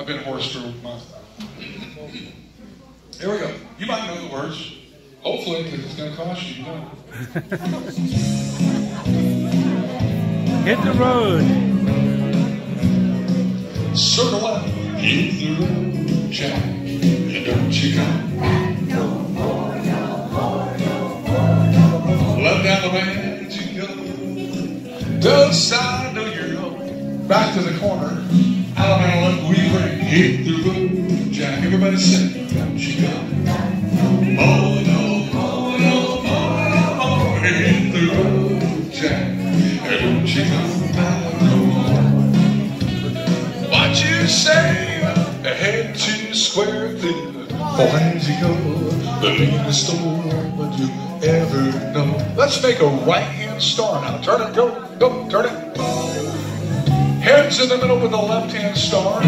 I've been hoarse for a month. Here we go. You might know the words. Hopefully, because it's going to cost you. You know. Hit the road. Circle up. Hit the road, Jack. And don't you come back no more, no more, no more. Love down the way you go. Don't side to your road. Back to the corner. Hit the road, Jack. Everybody sing. Don't you oh, come more, no more, no more, no more. Hit the road, Jack. And don't you come back no more. What you say? Head to square thing. For hands you go, the leanest store but you ever know. Let's make a right hand star now. Turn it, go, go, turn it. Heads in the middle with a left hand star.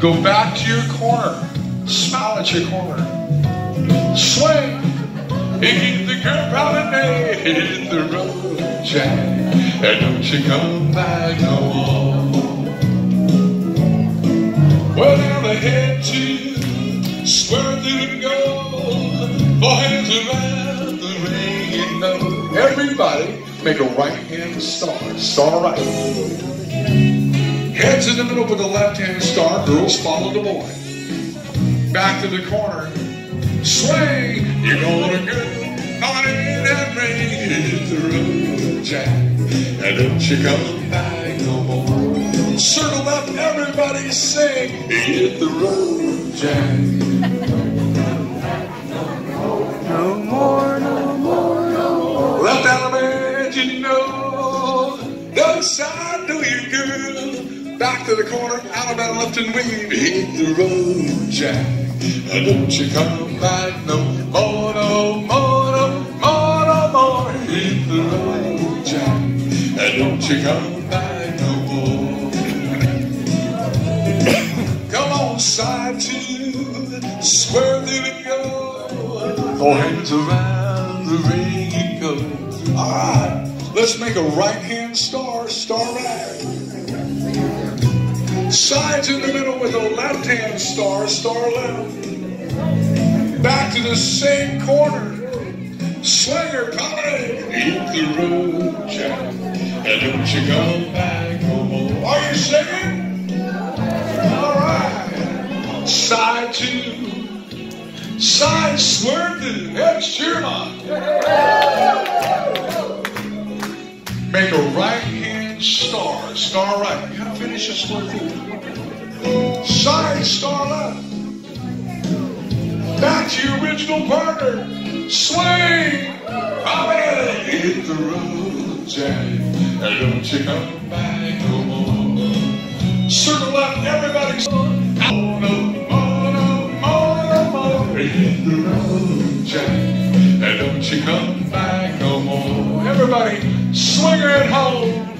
Go back to your corner. Smile at your corner. Swing. Hit the proud and hit the road, Jack. And don't you come back no more. Well, now they head to square and go. Four hands around the ring, you know. Everybody make a right hand star. Star right. Heads in the middle with the left hand star. Girls follow the boy. Back to the corner. Swing. You're gonna go on that ring. Hit the road, Jack. And don't you come back no more. Circle up, everybody sing. Hit the road, Jack. No more, no more, no more. Left allemande, you know. The side do you good. Back to the corner, Allemande left and wing. Hit the road, Jack. And don't you come back no more, no more, no more, no more. Hit the road, Jack. And don't you come back no more. Come on, side two, square through and go. Four hands around the ring you go. All right, let's make a right hand star, star right. Sides in the middle with a left hand star, star left. Back to the same corner. Swinger, coming. Hit the road, Jack. And don't you come back no more. Are you singing? All right. Side two. Side swerving. That's Sherman. Make a right hand star. Star right. You gotta finish your swerving. Side star left. Back to your original partner. Swing. Amen. Hit the road, Jack. And don't you come back no more. Circle up, everybody. Oh, no, more, no, more. Hit the road, Jack. And don't you come back no more. Everybody, swinger at home.